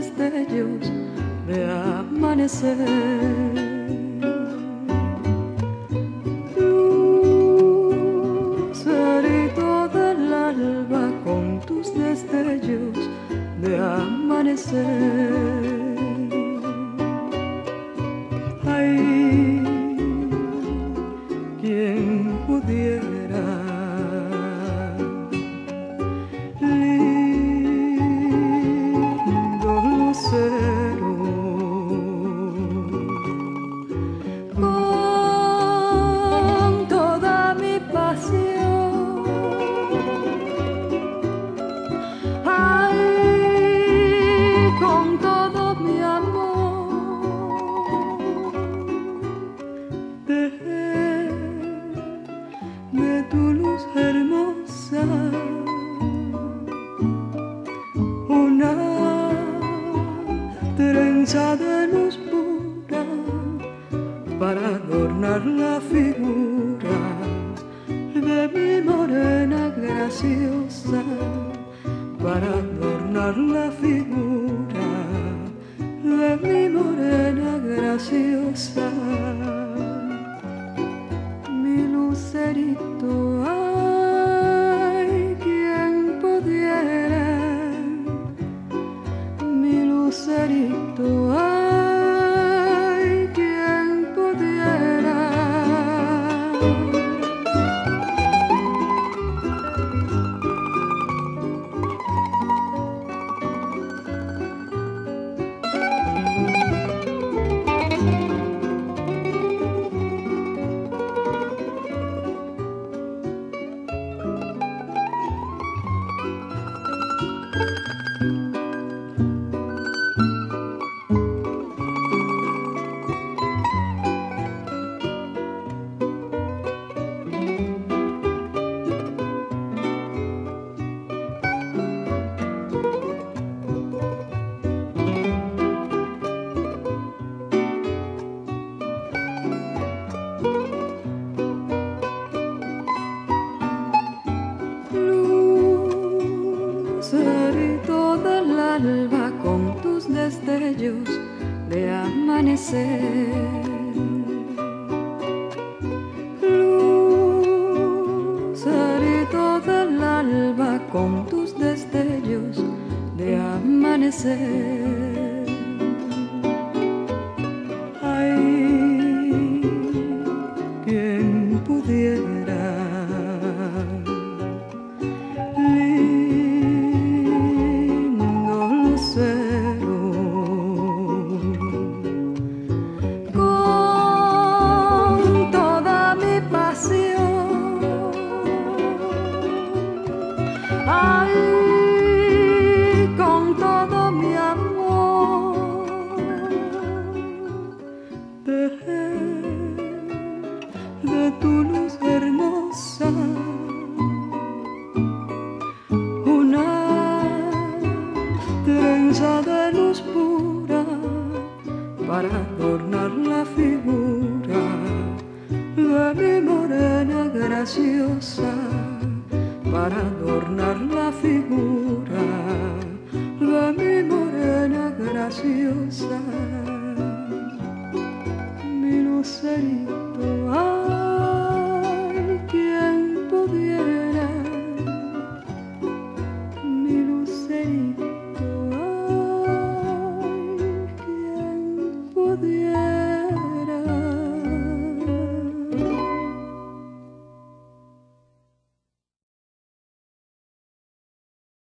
destellos de amanecer. Lucerito del alba con tus destellos de amanecer. De luz pura para adornar la figura de mi morena graciosa para adornar la figura de mi morena graciosa lucerito, ay, quien pudiera. Alba con tus destellos de amanecer. Lucerito del alba con tus destellos de amanecer. Graciosa para adornar la figura de mi morena graciosa mi lucerito ay quien pudiera mi lucerito, ay, quien pudiera.